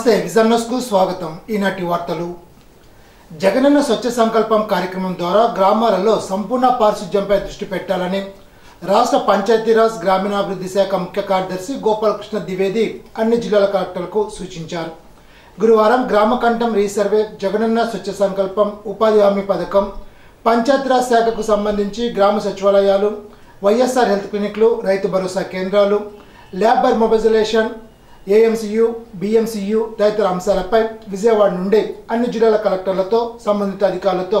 నమస్తే విజన్ స్వాగతం. ఈనాటి వార్తలు. జగనన్న స్వచ్ఛ సంకల్పం కార్యక్రమం ద్వారా గ్రామాలలో సంపూర్ణ పారిశుధ్యంపై దృష్టి పెట్టాలని రాష్ట్ర పంచాయతీరాజ్ గ్రామీణాభివృద్ధి శాఖ ముఖ్య కార్యదర్శి గోపాలకృష్ణ ద్వివేది అన్ని జిల్లాల కలెక్టర్లకు సూచించారు. గురువారం గ్రామ కంఠం రీసర్వే జగనన్న స్వచ్ఛ సంకల్పం ఉపాధి హామీ పథకం పంచాయతీరాజ్ శాఖకు సంబంధించి గ్రామ సచివాలయాలు వైఎస్ఆర్ హెల్త్ క్లినిక్లు రైతు భరోసా కేంద్రాలు ల్యాబర్ మొబైజలేషన్ ఏఎంసీయు బిఎంసీయు తదితర అంశాలపై విజయవాడ నుండి అన్ని జిల్లాల కలెక్టర్లతో సంబంధిత అధికారులతో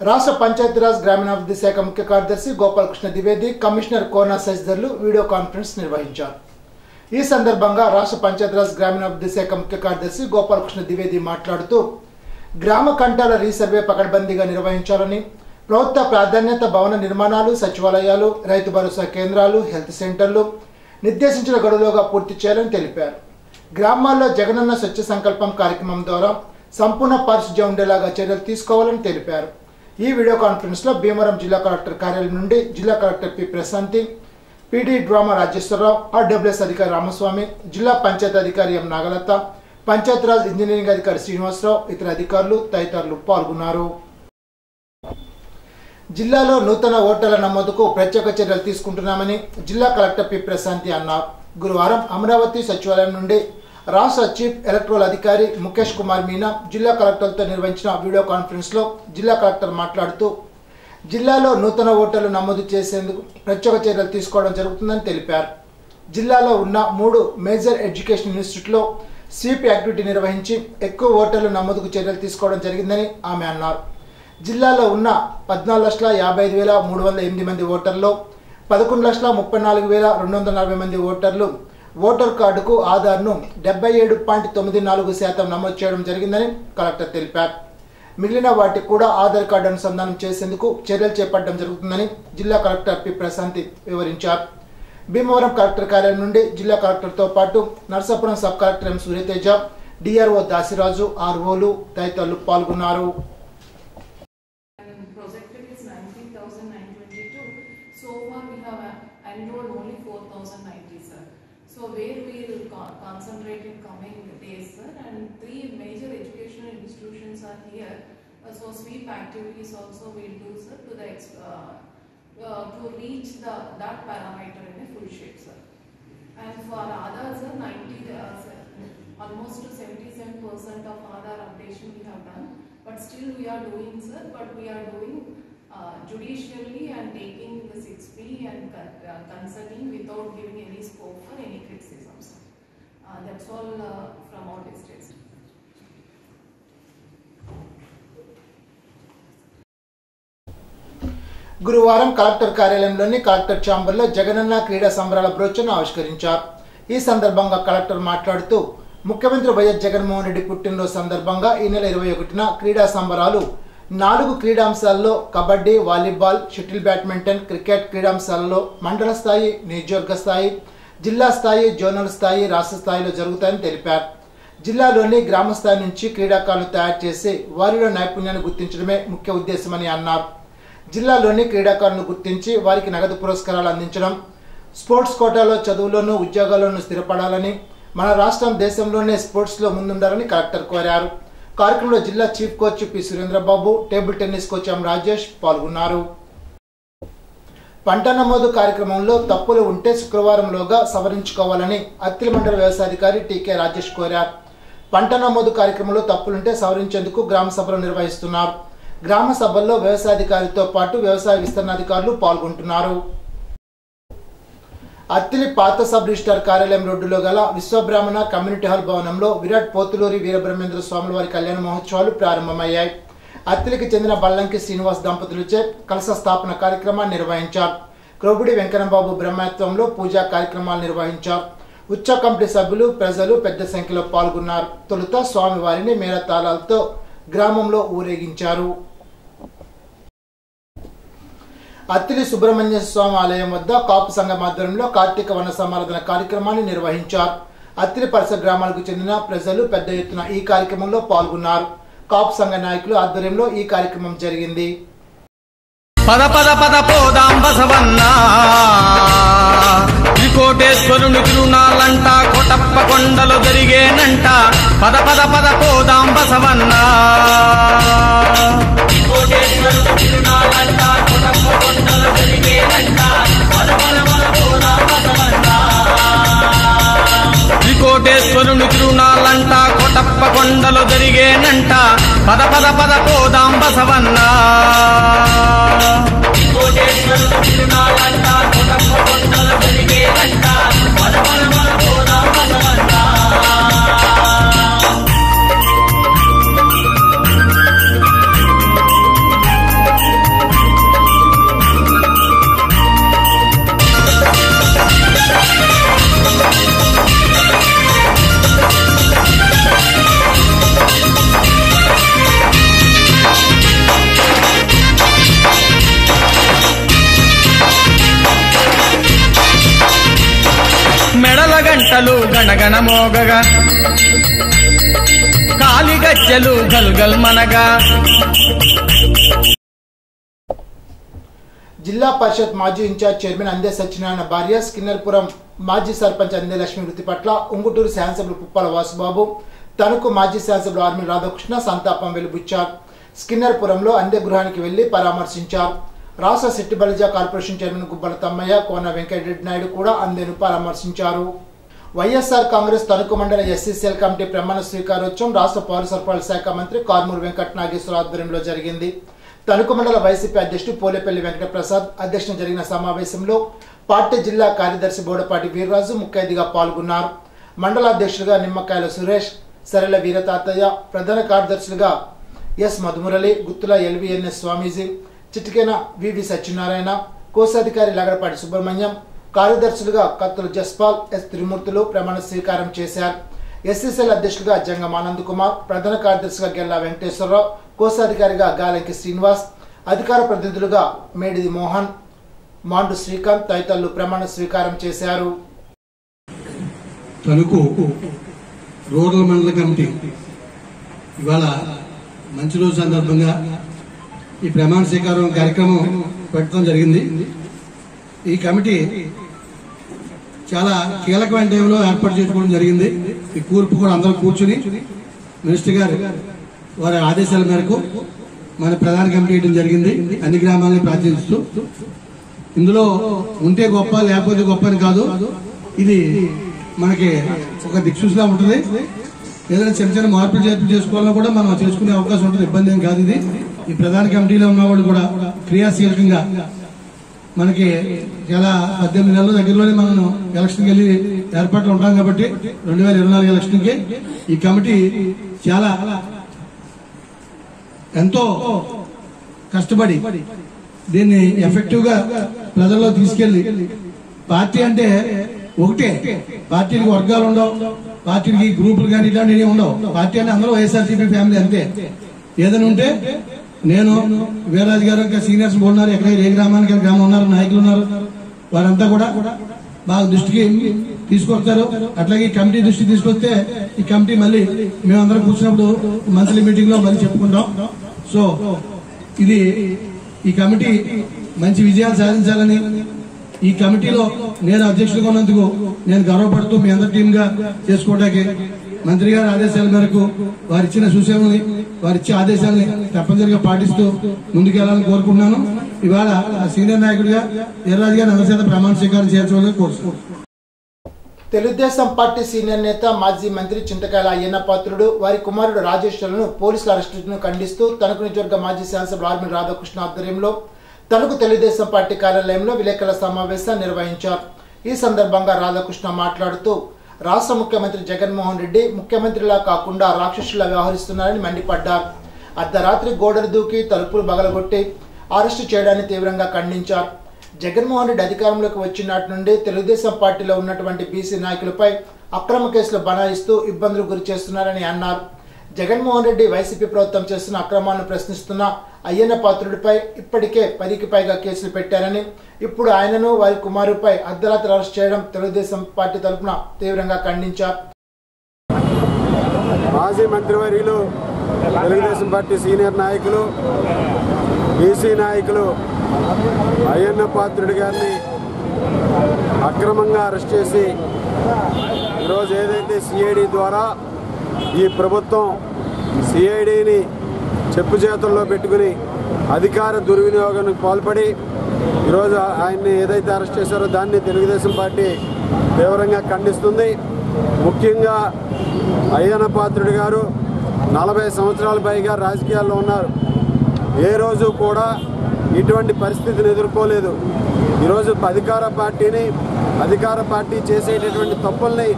రాష్ట్ర పంచాయతీరాజ్ గ్రామీణాభివృద్ధి శాఖ ముఖ్య కార్యదర్శి గోపాలకృష్ణ ద్వివేది కమిషనర్ కోనా శశిధర్లు వీడియో కాన్ఫరెన్స్ నిర్వహించారు. ఈ సందర్భంగా రాష్ట్ర పంచాయతీరాజ్ గ్రామీణాభివృద్ధి శాఖ ముఖ్య కార్యదర్శి గోపాలకృష్ణ ద్వివేది మాట్లాడుతూ గ్రామ కంటాల రీసర్వే పకడ్బందీగా నిర్వహించాలని ప్రభుత్వ ప్రాధాన్యత భవన నిర్మాణాలు సచివాలయాలు రైతు భరోసా కేంద్రాలు హెల్త్ సెంటర్లు నిర్దేశించిన గడువులోగా పూర్తి చేయాలని తెలిపారు. గ్రామాల్లో జగనన్న స్వచ్ఛ సంకల్పం కార్యక్రమం ద్వారా సంపూర్ణ పారిశుధ్యం ఉండేలాగా చర్యలు తీసుకోవాలని తెలిపారు. ఈ వీడియో కాన్ఫరెన్స్లో భీమవరం జిల్లా కలెక్టర్ కార్యాలయం నుండి జిల్లా కలెక్టర్ పి. ప్రశాంతి పీడీ డ్రామా రాజేశ్వరరావు ఆర్డబ్ల్యూఎస్ అధికారి రామస్వామి జిల్లా పంచాయతీ అధికారి ఎం. నాగలత పంచాయతీరాజ్ ఇంజనీరింగ్ అధికారి శ్రీనివాసరావు ఇతర అధికారులు తదితరులు పాల్గొన్నారు. జిల్లాలో నూతన ఓటర్ల నమోదుకు ప్రత్యేక చర్యలు తీసుకుంటున్నామని జిల్లా కలెక్టర్ పి ప్రశాంతి అన్నారు. గురువారం అమరావతి సచివాలయం నుండి రాష్ట్ర చీఫ్ ఎలక్ట్రల్ అధికారి ముఖేష్ కుమార్ మీనా జిల్లా కలెక్టర్లతో నిర్వహించిన వీడియో కాన్ఫరెన్స్లో జిల్లా కలెక్టర్ మాట్లాడుతూ జిల్లాలో నూతన ఓటర్లు నమోదు చేసేందుకు ప్రత్యేక చర్యలు తీసుకోవడం జరుగుతుందని తెలిపారు. జిల్లాలో ఉన్న మూడు మేజర్ ఎడ్యుకేషన్ ఇన్స్టిట్యూట్లో స్వీప్ యాక్టివిటీ నిర్వహించి ఎక్కువ ఓటర్లు నమోదుకు చర్యలు తీసుకోవడం జరిగిందని ఆమె అన్నారు. జిల్లాలో ఉన్న పద్నాలుగు లక్షల యాభై ఐదు వేల మూడు వందల ఎనిమిది మంది ఓటర్లో పదకొండు లక్షల ముప్పై నాలుగు వేల రెండు వందల నలభై మంది ఓటర్లు. ఓటర్ కార్డుకు ఆధార్ను డెబ్బై ఏడు పాయింట్ తొమ్మిది నాలుగు శాతం నమోదు చేయడం జరిగిందని కలెక్టర్ తెలిపారు. మిగిలిన వాటికి కూడా ఆధార్ కార్డు అనుసంధానం చేసేందుకు చర్యలు చేపట్టడం జరుగుతుందని జిల్లా కలెక్టర్ పి ప్రశాంతి వివరించారు. భీమవరం కలెక్టర్ కార్యాలయం నుండి జిల్లా కలెక్టర్తో పాటు Narsapuram sub collector M Suryateja DRO Dasiraju ఆర్ఓలు తదితరులు పాల్గొన్నారు. Activities also we'll do, sir, to the, uh, uh, to reach the, that parameter in a full shape, sir. And for others, sir, 90, uh, sir, almost 77% of other updation we have done. But still we are doing, sir, but we are doing uh, judicially and taking the 6P and con- uh, consulting without giving any scope for any criticism, sir. Uh, That's all uh, from our districts. గురువారం collector కార్యాలయంలోని collector ఛాంబర్లో జగనన్న క్రీడా సంబరాల బ్రోచర్ను ఆవిష్కరించారు. ఈ సందర్భంగా collector మాట్లాడుతూ ముఖ్యమంత్రి వైఎస్ జగన్మోహన్ రెడ్డి పుట్టినరోజు సందర్భంగా ఈ నెల ఇరవై ఒకటిన క్రీడా సంబరాలు నాలుగు క్రీడాంశాల్లో kabaddi volleyball shuttle badminton cricket క్రీడాంశాలలో మండల స్థాయి నియోజకవర్గ స్థాయి జిల్లా స్థాయి జోనల్ స్థాయి రాష్ట్ర స్థాయిలో జరుగుతాయని తెలిపారు. జిల్లాలోని గ్రామ స్థాయి నుంచి క్రీడాకారులు తయారు చేసి వారిలో నైపుణ్యాన్ని గుర్తించడమే ముఖ్య ఉద్దేశమని అన్నారు. జిల్లాలోని క్రీడాకారులను గుర్తించి వారికి నగదు పురస్కారాలు అందించడం స్పోర్ట్స్ కోటాలో చదువులోనూ ఉద్యోగాల్లోనూ స్థిరపడాలని మన రాష్ట్రం దేశంలోనే స్పోర్ట్స్లో ముందుండాలని కలెక్టర్ కోరారు. కార్యక్రమంలో జిల్లా chief coach P. Surendrababu table tennis coach M. Rajesh పాల్గొన్నారు. పంట నమోదు కార్యక్రమంలో తప్పులు ఉంటే శుక్రవారంలోగా సవరించుకోవాలని అత్తిలి మండల వ్యవసాయాధికారి టీకే రాజేష్ కోరారు. పంట నమోదు కార్యక్రమంలో తప్పులుంటే సవరించేందుకు గ్రామ సభలు నిర్వహిస్తున్నారు. గ్రామ సభల్లో వ్యవసాయాధికారితో పాటు వ్యవసాయ విస్తరణాధికారులు పాల్గొంటున్నారు. అత్తిలి పాత సబ్ రిజిస్టార్ కార్యాలయం రోడ్డులో గల విశ్వబ్రాహ్మణ కమ్యూనిటీ హాల్ భవనంలో విరాట్ పోతులూరి వీరబ్రహ్మేంద్ర స్వాముల వారి కళ్యాణ మహోత్సవాలు ప్రారంభమయ్యాయి. అత్తిలికి చెందిన బల్లంకి శ్రీనివాస్ దంపతులచే కలశ స్థాపన కార్యక్రమాన్ని నిర్వహించారు. క్రోబుడి వెంకన్నబాబు బ్రహ్మత్వంలో పూజా కార్యక్రమాలు నిర్వహించారు. ఉచ్చ కమిటీ సభ్యులు ప్రజలు పెద్ద సంఖ్యలో పాల్గొన్నారు. తొలుత స్వామివారిని మేళతాళాలతో గ్రామంలో ఊరేగించారు. అత్తిలి సుబ్రహ్మణ్య స్వామి ఆలయం వద్ద కాపు సంఘం ఆధ్వర్యంలో కార్తీక వన సమారాధన కార్యక్రమాన్ని నిర్వహించారు. అత్తిలి పరిసర గ్రామాలకు చెందిన ప్రజలు పెద్ద ఎత్తున ఈ కార్యక్రమంలో పాల్గొన్నారు. కాపు సంఘ నాయకులు ఆధ్వర్యంలో ఈ కార్యక్రమం జరిగింది. పద పద పద పోదాం బసవన్నా. త్రికోటేశ్వరుని తిరునాళ్ళంట కొటప్ప కొండలు జరిగేనంట. పద పద పద పోదాం బసవన్న. త్రికోటేశ్వరుని తిరునాళ్ళంట కొటప్ప కొండలు జరిగేనంట. పద పద పద పోదాం బసవన్న. ప్రజలు గల్గల్ మనగా. జిల్లా పరిషత్ మాజీ ఇన్ఛార్జ్ చైర్మన్ అందే సత్యనారాయణ భార్య స్కిన్నర్పురం మాజీ సర్పంచ్ అందే లక్ష్మి మృతి పట్ల ఉంగుటూరు శాసనసభ్యులు పుప్పాల వాసుబాబు తణుకు మాజీ శాసనసభ్యులు ఆర్మీ రాధాకృష్ణ సంతాపం వెలుబుచ్చారు. స్కిన్నర్పురంలో అందే గృహానికి వెళ్ళి పరామర్శించారు. రాష్ట్ర సిట్టిబలిజా కార్పొరేషన్ చైర్మన్ గుబ్బల తమ్మయ్య కోన వెంకటరెడ్డి నాయుడు కూడా అందేను పరామర్శించారు. వైఎస్ఆర్ కాంగ్రెస్ తణుకు మండల ఎస్సీసీఎల్ కమిటీ ప్రమాణ స్వీకారోత్సవం రాష్ట్ర పౌర సరఫరాల శాఖ మంత్రి కార్మూరు వెంకట నాగేశ్వర ఆధ్వర్యంలో జరిగింది. తణుకు మండల వైసీపీ అధ్యక్షుడు పోలేపల్లి వెంకటప్రసాద్ అధ్యక్షతన జరిగిన సమావేశంలో పార్టీ జిల్లా కార్యదర్శి బోడపాటి వీర్రాజు ముఖ్య అతిథిగా పాల్గొన్నారు. మండల అధ్యక్షులుగా నిమ్మకాయల సురేష్ సరళ వీరతాతయ్య ప్రధాన కార్యదర్శులుగా ఎస్ మధుమురళి గుత్తుల ఎల్విఎన్ఎస్ స్వామీజీ చిటికెన వివి సత్యనారాయణ కోశాధికారి లగడపాటి సుబ్రహ్మణ్యం కార్యదర్శులుగా కత్తుల జస్పాల్ ఎస్ త్రిమూర్తులు ప్రమాణ స్వీకారం చేశారు. ఎస్ఎస్ఎల్ అధ్యక్షులుగా జంగం ఆనంద్ కుమార్ ప్రధాన కార్యదర్శిగా గెల్లా వెంకటేశ్వరరావు కోశాధికారిగా గాలంకి శ్రీనివాస్ అధికార ప్రతినిధులుగా మేడిది మోహన్ మాండు శ్రీకాంత్ తదితరులు ప్రమాణ స్వీకారం చేశారు. తణుకు రూరల్ మండల కమిటీ ఇవాళ మంచి రోజు సందర్భంగా ఈ ప్రమాణ స్వీకారం కార్యక్రమం పెట్టడం జరిగింది. ఈ కమిటీ చాలా కీలకమైన టైంలో ఏర్పాటు చేసుకోవడం జరిగింది. ఈ కూర్పు కూడా అందరూ కూర్చుని మినిస్టర్ గారు వారి ఆదేశాల మేరకు మన ప్రధాన కమిటీ వేయడం జరిగింది. అన్ని గ్రామాలని ప్రార్థిస్తూ ఇందులో ఉంటే గొప్ప లేకపోతే గొప్ప అని కాదు. ఇది మనకి ఒక దిక్సూచిలా ఉంటుంది. ఏదైనా చిన్న చిన్న మార్పులు చేర్పు చేసుకోవాలన్నా కూడా మనం చేసుకునే అవకాశం ఉంటుంది. ఇబ్బంది ఏం కాదు ఇది. ఈ ప్రధాన కమిటీలో ఉన్న వాళ్ళు కూడా క్రియాశీలకంగా మనకి చాలా పద్దెనిమిది నెలల దగ్గరలోనే మనం ఎలక్షన్కి వెళ్ళి ఏర్పాట్లు ఉంటాం కాబట్టి రెండు వేల ఇరవై నాలుగు ఎలక్షన్కి ఈ కమిటీ చాలా ఎంతో కష్టపడి దీన్ని ఎఫెక్టివ్గా ప్రజల్లో తీసుకెళ్ళి పార్టీ అంటే ఒకటే. పార్టీకి వర్గాలు ఉండవు. పార్టీకి గ్రూపులు కానీ ఇలాంటివి ఉండవు. పార్టీ అంటే అందరూ వైఎస్ఆర్సీపీ ఫ్యామిలీ అంతే. ఏదైనా ఉంటే నేను వీరరాజు గారు ఇంకా సీనియర్స్ ఉన్నారు ఎక్కడ ఏ గ్రామానికి ఆ గ్రామం ఉన్నారు నాయకులు ఉన్నారు వారంతా కూడా బాగా దృష్టికి తీసుకొస్తారు. అట్లాగే ఈ కమిటీ దృష్టి తీసుకొస్తే ఈ కమిటీ మళ్ళీ మేమందరం కూర్చున్నప్పుడు మంత్లీ మీటింగ్లో మళ్ళీ చెప్పుకుంటాం. సో ఇది ఈ కమిటీ మంచి విజయాలు సాధించాలని ఈ కమిటీలో నేను అధ్యక్షుడిగా ఉన్నందుకు నేను గర్వపడుతూ మీ అందరి టీమ్గా చేసుకోవడానికి మంత్రి గారి ఆదేశాల మేరకు వారు ఇచ్చిన సూచనల్ని వారు ఇచ్చే ఆదేశాలని తప్పనిసరిగా పాటిస్తూ ముందుకెళ్ళాలని కోరుకుంటున్నాను. ఇవాళ సీనియర్ నాయకుడిగా ఎర్రాజు గారి అందరి ప్రమాణ స్వీకారం చేర్చుకోవాలని కోరుకుంటున్నాను తెలుగుదేశం పార్టీ సీనియర్ నేత మాజీ మంత్రి చింతకాయల అయ్యన్న పాత్రుడు వారి కుమారుడు రాజేశ్వరులను పోలీసుల అరెస్టును ఖండిస్తూ తణుకు నియోజకవర్గ మాజీ శాసనసభ ఆర్మీ రాధాకృష్ణ ఆధ్వర్యంలో తణుకు తెలుగుదేశం పార్టీ కార్యాలయంలో విలేకరుల సమావేశం నిర్వహించారు. ఈ సందర్భంగా రాధాకృష్ణ మాట్లాడుతూ రాష్ట్ర ముఖ్యమంత్రి జగన్మోహన్ రెడ్డి ముఖ్యమంత్రిలా కాకుండా రాక్షసులా వ్యవహరిస్తున్నారని మండిపడ్డారు. అర్ధరాత్రి గోడలు దూకి తలుపులు బగలగొట్టి అరెస్టు చేయడాన్ని తీవ్రంగా ఖండించారు. జగన్మోహన్ రెడ్డి అధికారంలోకి వచ్చినటి నుండి తెలుగుదేశం పార్టీలో ఉన్నటువంటి బీసీ నాయకులపై అక్రమ కేసులు బనాయిస్తూ ఇబ్బందులు గురి చేస్తున్నారని అన్నారు. జగన్మోహన్ రెడ్డి వైసీపీ ప్రభుత్వం చేస్తున్న అక్రమాలను ప్రశ్నిస్తున్న అయ్యన్న పాత్రుడిపై ఇప్పటికే పదికి పైగా కేసులు పెట్టారని ఇప్పుడు ఆయనను వారి కుమారుపై అర్ధరాత్రి అరెస్ట్ చేయడం తెలుగుదేశం పార్టీ తరఫున తీవ్రంగా ఖండించారు. మాజీ మంత్రివర్యులు తెలుగుదేశం పార్టీ సీనియర్ నాయకులు బీసీ నాయకులు అయ్యన్న పాత్రుడి గారిని అక్రమంగా అరెస్ట్ చేసి ఈరోజు ఏదైతే సిఐడి ద్వారా ఈ ప్రభుత్వం సిఐడిని చెప్పు చేతుల్లో పెట్టుకుని అధికార దుర్వినియోగానికి పాల్పడి ఈరోజు ఆయన్ని ఏదైతే అరెస్ట్ చేశారో దాన్ని తెలుగుదేశం పార్టీ తీవ్రంగా ఖండిస్తుంది. ముఖ్యంగా అయ్యన పాత్రుడు గారు నలభై సంవత్సరాల పైగా రాజకీయాల్లో ఉన్నారు. ఏ రోజు కూడా ఇటువంటి పరిస్థితిని ఎదుర్కోలేదు. ఈరోజు అధికార పార్టీని అధికార పార్టీ చేసేటటువంటి తప్పుల్ని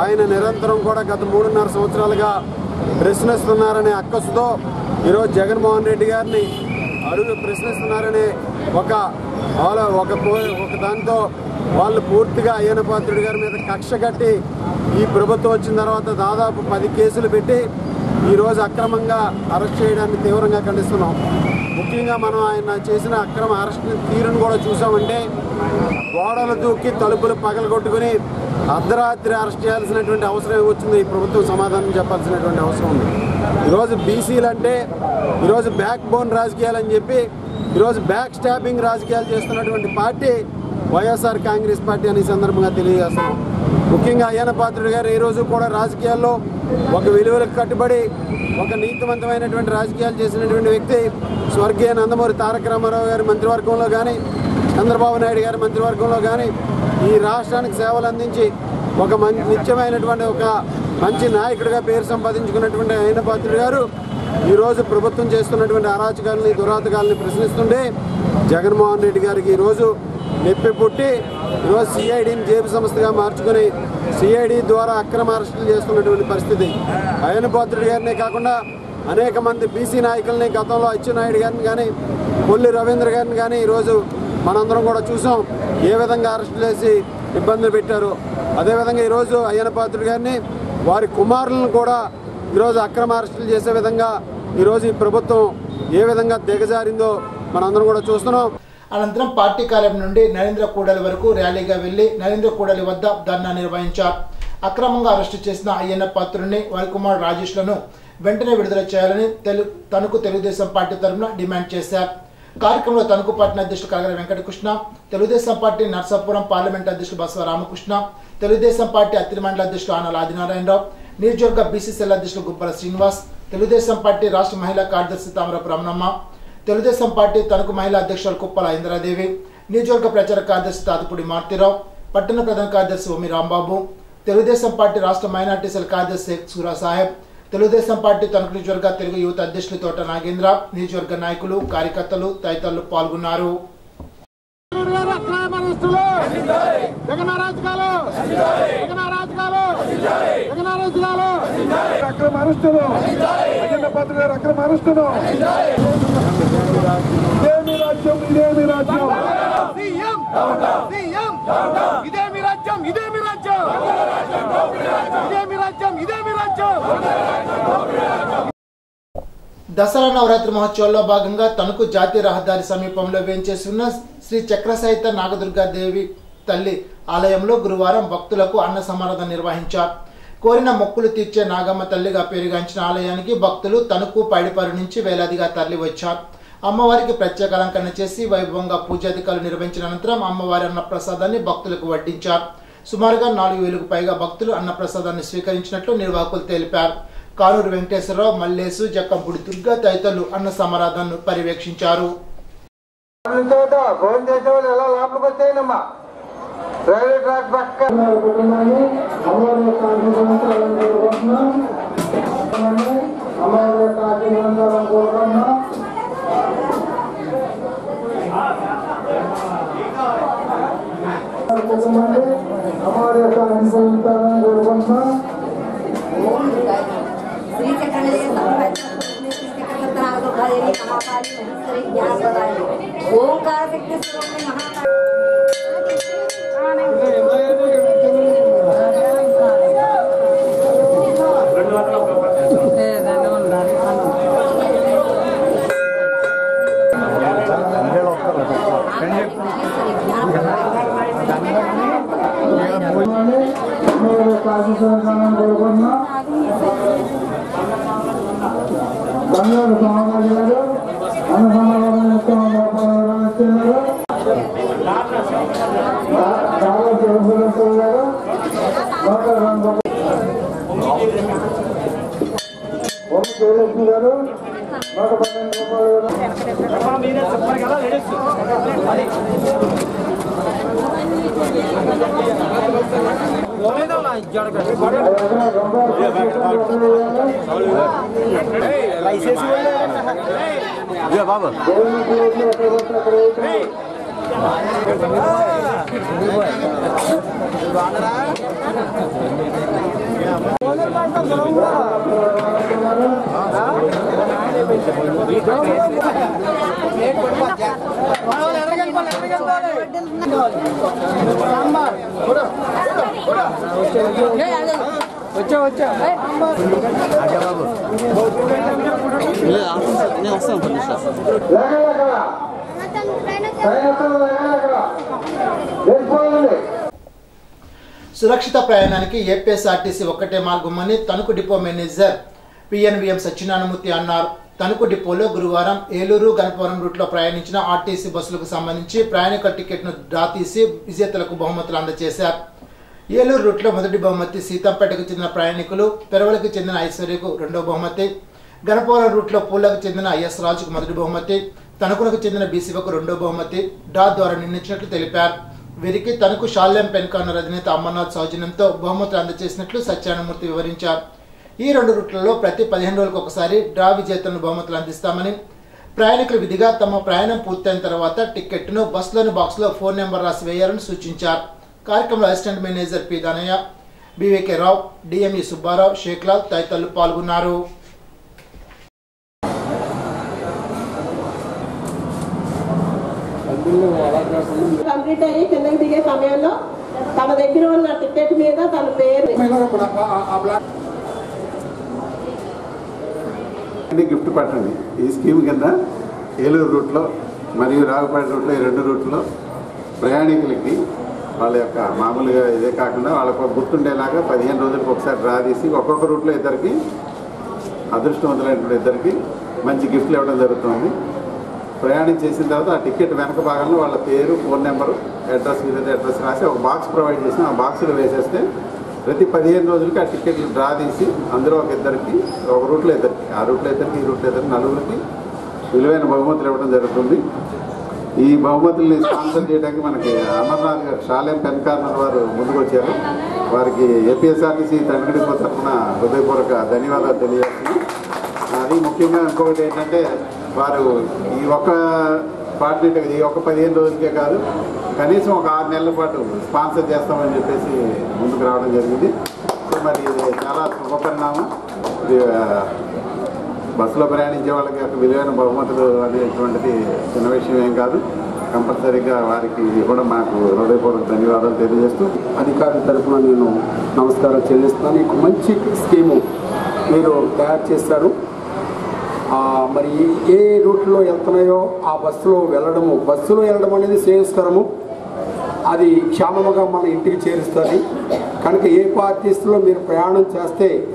ఆయన నిరంతరం కూడా గత మూడున్నర సంవత్సరాలుగా ప్రశ్నిస్తున్నారనే అక్కసుతో ఈరోజు జగన్మోహన్ రెడ్డి గారిని అడుగు ప్రశ్నిస్తున్నారనే ఒక ఒక పో- ఒక దాంతో వాళ్ళు పూర్తిగా అయ్యన పాత్రుడి గారి మీద కక్ష కట్టి ఈ ప్రభుత్వం వచ్చిన తర్వాత దాదాపు పది కేసులు పెట్టి ఈరోజు అక్రమంగా అరెస్ట్ చేయడాన్ని తీవ్రంగా ఖండిస్తున్నాం. ముఖ్యంగా మనం ఆయన చేసిన అక్రమ అరెస్ట్ తీరును కూడా చూసామంటే గోడలు దూకి తలుపులు పగలగొట్టుకుని అర్ధరాత్రి అరెస్ట్ చేయాల్సినటువంటి అవసరం వచ్చింది. ఈ ప్రభుత్వం సమాధానం చెప్పాల్సినటువంటి అవసరం ఉంది. ఈరోజు బీసీలు అంటే ఈరోజు బ్యాక్ బోన్ రాజకీయాలు అని చెప్పి ఈరోజు బ్యాక్ స్టాపింగ్ రాజకీయాలు చేస్తున్నటువంటి పార్టీ వైఎస్ఆర్ కాంగ్రెస్ పార్టీ అనే సందర్భంగా తెలియజేస్తున్నాం. ముఖ్యంగా అయ్యన్న పాత్రుడు గారు ఈరోజు కూడా రాజకీయాల్లో ఒక విలువలకు కట్టుబడి ఒక నీతివంతమైనటువంటి రాజకీయాలు చేసినటువంటి వ్యక్తి స్వర్గీయ నందమూరి తారక రామారావు గారి మంత్రివర్గంలో కానీ చంద్రబాబు నాయుడు గారి మంత్రివర్గంలో కానీ ఈ రాష్ట్రానికి సేవలు అందించి ఒక మంచి నిత్యమైనటువంటి ఒక మంచి నాయకుడిగా పేరు సంపాదించుకున్నటువంటి అయిన పాత్రుడు గారు. ఈరోజు ప్రభుత్వం చేస్తున్నటువంటి అరాచకాలని దురాతకాలని ప్రశ్నిస్తుంటే జగన్మోహన్ రెడ్డి గారికి ఈరోజు నొప్పి పుట్టి ఈరోజు సిఐడిని జేబు సంస్థగా మార్చుకుని సిఐడి ద్వారా అక్రమ అరెస్టులు చేస్తున్నటువంటి పరిస్థితి. అయ్యన పాత్రుడు గారినే కాకుండా అనేక మంది బీసీ నాయకుల్ని గతంలో అచ్చెన్నాయుడు గారిని కానీ కొల్లి రవీంద్ర గారిని కానీ ఈరోజు మనందరం కూడా చూసాం. ఏ విధంగా అరెస్టులు చేసి ఇబ్బందులు పెట్టారు. అదేవిధంగా ఈరోజు అయ్యన పాత్రుడు గారిని వారి కుమారులను కూడా ఈరోజు అక్రమ అరెస్టులు చేసే విధంగా ఈరోజు ఈ ప్రభుత్వం ఏ విధంగా దిగజారిందో మనందరం కూడా చూస్తున్నాం. అనంతరం పార్టీ కార్యం నుండి నరేంద్ర కూడలి వరకు ర్యాలీగా వెళ్ళి నరేంద్ర కూడలి వద్ద ధర్నా నిర్వహించారు. అక్రమంగా అరెస్టు చేసిన అయ్యన్న పాత్రుడిని వరకుమార్ రాజేష్లను వెంటనే విడుదల చేయాలని తెలు తణుకు తెలుగుదేశం పార్టీ తరఫున డిమాండ్ చేశారు. కార్యక్రమంలో తణుకు పార్టీ అధ్యక్షుడు కలగల వెంకటకృష్ణ తెలుగుదేశం పార్టీ నర్సాపురం పార్లమెంట్ అధ్యక్షుడు బసవ రామకృష్ణ తెలుగుదేశం పార్టీ అత్తిరి మండల అధ్యక్షుడు ఆనల ఆదినారాయణరావు నియోజకవర్గ బీసీసీఎల్ అధ్యక్షుడు గుబ్బల శ్రీనివాస్ తెలుగుదేశం పార్టీ రాష్ట్ర మహిళా కార్యదర్శి తామరపు రమణమ్మ తెలుగుదేశం పార్టీ తణుకు మహిళా అధ్యక్షులు కుప్పల ఇందిరాదేవి నియోజకవర్గ ప్రచార కార్యదర్శి తాతపూడి మారుతిరావు పట్టణ ప్రధాన కార్యదర్శి ఓమి రాంబాబు తెలుగుదేశం పార్టీ రాష్ట్ర మైనార్టీ సెల్ కార్యదర్శి షేక్ సూరా సాహెబ్ తెలుగుదేశం పార్టీ తణుకు నియోజకవర్గ తెలుగు యువత అధ్యక్షులు తోట నాగేంద్ర నియోజకవర్గ నాయకులు కార్యకర్తలు తదితరులు పాల్గొన్నారు. అక్రమ అరెస్టులు. అజెండా పత్రిక గారు అక్రమ అరెస్టులు. ఇదేమి రాజ్యం ఇదేమి రాజ్యం? ఇదేమి రాజ్యం ఇదేమి రాజ్యం? ఇదేమి రాజ్యం ఇదేమి రాజ్యం? దసరా నవరాత్రి మహోత్సవాల్లో భాగంగా తణుకు జాతీయ రహదారి సమీపంలో వేంచేసి ఉన్న శ్రీ చక్రసహిత నాగదుర్గాదేవి తల్లి ఆలయంలో గురువారం భక్తులకు అన్న సమారాధన నిర్వహించారు. కోరిన మొక్కులు తీర్చే నాగమ్మ తల్లిగా పేరుగాంచిన ఆలయానికి భక్తులు తణుకు పైడిపరు నుంచి వేలాదిగా తరలి వచ్చారు అమ్మవారికి ప్రత్యేక అలంకరణ చేసి వైభవంగా పూజాధికారులు నిర్వహించిన అనంతరం అమ్మవారి అన్న ప్రసాదాన్ని భక్తులకు వడ్డించారు. సుమారుగా నాలుగు వేలకు పైగా భక్తులు అన్నప్రసాదాన్ని స్వీకరించినట్లు నిర్వాహకులు తెలిపారు. కానూరు వెంకటేశ్వరరావు మల్లేసు జక్కంపూడి దుర్గా తదితరులు అన్న సమారాధనను పర్యవేక్షించారు. ఎలా లోపలికి రైల్వే ట్రాక్ పక్క అమ్మవారి యొక్క ఆశీర్వాదాలను కోరుకుంటున్నాం అమ్మవారి యొక్క ఆశీర్వాదాలను కోరుకుంటున్నాం కుటుంబాన్ని అమ్మవారి యొక్క ఆశీర్వాదాలను కోరుకుంటున్నాం ఓంకార శక్తి స్వరూపిణి మహాకాళి అమ్మవారి జయలక్ష్మి గారు నూట పన్నెండు వచ్చా వచ్చా గారు డాక్టర్ రాంబాబు సురక్షిత ప్రయాణానికి ఏపీఎస్ఆర్టీసీ ఒక్కటే మార్గమని Tanuku depot manager PNVM Satyanarayanamurthy అన్నారు. తణుకు డిపోలో గురువారం ఏలూరు గణపవరం రూట్లో ప్రయాణించిన ఆర్టీసీ బస్సులకు సంబంధించి ప్రయాణికుల టికెట్ను డ్రా తీసి విజేతలకు బహుమతులు అందజేశారు. ఏలూరు రూట్లో మొదటి బహుమతి సీతంపేటకు చెందిన ప్రయాణికులు పెరవలకు చెందిన ఐశ్వర్యకు రెండో బహుమతి గణపవరం రూట్లో పూలకు చెందిన ఐఎస్ రాజుకు మొదటి బహుమతి తణుకునకు చెందిన బీసీవకు రెండో బహుమతి. డ్రా ద్వారా నిర్ణయించినట్లు తెలిపారు. వీరికి తనకు షాల్యం పెన్ కార్నర్ అధినేత అమర్నాథ్ సౌజన్యంతో బహుమతులు అందజేసినట్లు సత్యానమూర్తి వివరించారు. ఈ రెండు రూట్లలో ప్రతి పదిహేను రోజులకు ఒకసారి డ్రా విజేతలను బహుమతులు అందిస్తామని ప్రయాణికులు విధిగా తమ ప్రయాణం పూర్తయిన తర్వాత టికెట్ను బస్సులోని బాక్స్లో ఫోన్ నెంబర్ రాసి వేయాలని సూచించారు. కార్యక్రమంలో assistant manager P Danayya BVK Rao DME Subbarao Shaik Lal తదితరులు పాల్గొన్నారు. కంప్లీట్ అయ్యి కిందకి దిగే సమయంలో తన దగ్గర ఉన్న టికెట్ మీద తన పేరు. అన్ని గిఫ్ట్ పట్టండి. ఈ స్కీమ్ కింద ఏలూరు రూట్లో మరియు రావుపేట రూట్లో ఈ రెండు రూట్లో ప్రయాణికులకి వాళ్ళ యొక్క మామూలుగా ఇదే కాకుండా వాళ్ళకు గుర్తుండేలాగా పదిహేను రోజులకు ఒకసారి డ్రా తీసి ఒక్కొక్క రూట్లో ఇద్దరికి అదృష్టవంతులైనటువంటి ఇద్దరికి మంచి గిఫ్ట్లు ఇవ్వడం జరుగుతుంది. ప్రయాణం చేసిన తర్వాత ఆ టికెట్ వెనక భాగంలో వాళ్ళ పేరు ఫోన్ నెంబరు అడ్రస్ మీద అడ్రస్ రాసి ఒక బాక్స్ ప్రొవైడ్ చేసిన ఆ బాక్స్లో వేసేస్తే ప్రతి పదిహేను రోజులకి ఆ టికెట్లు డ్రా తీసి అందులో ఒక ఇద్దరికి ఒక రూట్లో ఇద్దరికి ఆ రూట్లో ఇద్దరికి ఈ రూట్లో ఇద్దరికి నలుగురికి విలువైన బహుమతులు ఇవ్వడం జరుగుతుంది. ఈ బహుమతుల్ని స్పాన్సర్ చేయడానికి మనకి అమర్నాథ్ గారు షాలేం పెన్ కార్నర్ వారు ముందుకొచ్చారు. వారికి ఏపీఎస్ఆర్టీసీ తండ్రి తరఫున హృదయపూర్వక ధన్యవాదాలు తెలియజేస్తున్నాం. అది ముఖ్యంగా ఇంకొకటి ఏంటంటే వారు ఈ ఒక్క పార్టీ ఈ ఒక్క పదిహేను రోజులకే కాదు కనీసం ఒక ఆరు నెలల పాటు స్పాన్సర్ చేస్తామని చెప్పేసి ముందుకు రావడం జరిగింది. సో మరి ఇది చాలా శుభపరిణామం. ఇది బస్సులో ప్రయాణించే వాళ్ళకి ఒక విలువైన బహుమతులు అనేటువంటిది చిన్న విషయం ఏం కాదు. కంపల్సరీగా వారికి కూడా మాకు హృదయపూర్వక ధన్యవాదాలు తెలియజేస్తూ అధికారుల తరఫున నేను నమస్కారం చెల్లిస్తున్నాను. మీకు మంచి స్కీము మీరు తయారు చేస్తారు మరి ఏ రూట్లో వెళ్తున్నాయో ఆ బస్సులో వెళ్ళడము. బస్సులో వెళ్ళడం అనేది శ్రేయస్కరము. అది క్షేమముగా మన ఇంటికి చేరుస్తుంది. కనుక ఏ పార్టీస్లో మీరు ప్రయాణం చేస్తే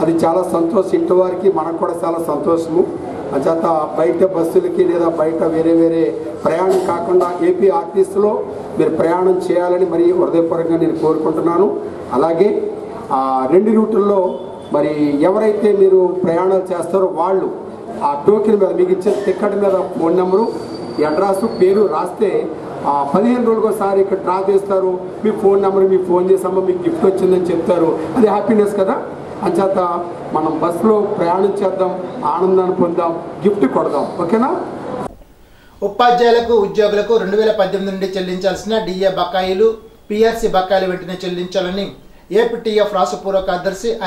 అది చాలా సంతోషం. ఇంటి వారికి మనకు కూడా చాలా సంతోషము. అంచేత బయట బస్సులకి లేదా బయట వేరే వేరే ప్రయాణం కాకుండా ఏపీ ఆర్టీస్లో మీరు ప్రయాణం చేయాలని మరి హృదయపూర్వకంగా నేను కోరుకుంటున్నాను. అలాగే ఆ రెండు రూటుల్లో మరి ఎవరైతే మీరు ప్రయాణాలు చేస్తారో వాళ్ళు ఆ టోకెన్ మీద మీకు ఇచ్చిన టికెట్ మీద ఫోన్ నెంబరు అడ్రస్ పేరు రాస్తే ఆ పదిహేను రోజులకు ఒకసారి ఇక్కడ డ్రా చేస్తారు. మీ ఫోన్ నెంబర్ మీకు ఫోన్ చేసామో మీకు గిఫ్ట్ వచ్చిందని చెప్తారు. అది హ్యాపీనెస్ కదా. అంచేత మనం బస్సులో ప్రయాణం చేద్దాం ఆనందాన్ని పొందాం గిఫ్ట్ కొడదాం. ఓకేనా? ఉపాధ్యాయులకు ఉద్యోగులకు రెండు వేల పద్దెనిమిది నుండి చెల్లించాల్సిన డిఏ బకాయిలు పిఆర్సీ బకాయిలు వెంటనే చెల్లించాలని ఏపీటీఎఫ్ రాష్ట్ర పూర్వ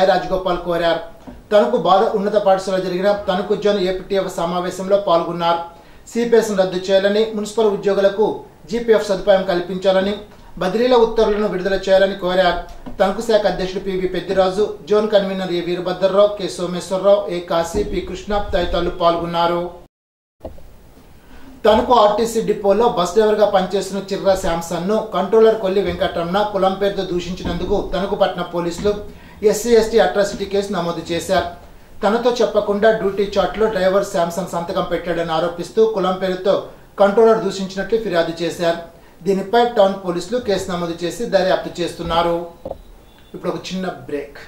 ఐ రాజగోపాల్ కోరారు. తణుకు బాల ఉన్నత పాఠశాల జరిగిన తణుకు జోన్ ఏపీటీఎఫ్ సమావేశంలో పాల్గొన్నారు. సిపిఎస్ను రద్దు చేయాలని మున్సిపల్ ఉద్యోగులకు జీపీఎఫ్ సదుపాయం కల్పించాలని బదిలీల ఉత్తర్వులను విడుదల చేయాలని కోరారు. తణుకు శాఖ అధ్యక్షుడు PV Peddiraju zone convener A Veerabhadra Rao K Someswara Rao A Kasi P Krishna తదితరులు పాల్గొన్నారు. తణుకు ఆర్టీసీ డిపోలో బస్ డ్రైవర్గా పనిచేస్తున్న చిర్రా శాంసన్ను కంట్రోలర్ కొల్లి వెంకటరమణ కులం పేరుతో దూషించినందుకు తణుకు పట్టిన పోలీసులు ఎస్సీ ఎస్టీ అట్రాసిటీ కేసు నమోదు చేశారు. తనతో చెప్పకుండా డ్యూటీ చాట్లో డ్రైవర్ శాంసంగ్ సంతకం పెట్టాడని ఆరోపిస్తూ కులం పేరుతో కంట్రోలర్ దూషించినట్లు ఫిర్యాదు చేశారు. దీనిపై టౌన్ పోలీసులు కేసు నమోదు చేసి దర్యాప్తు చేస్తున్నారు. ఇప్పుడు ఒక చిన్న బ్రేక్.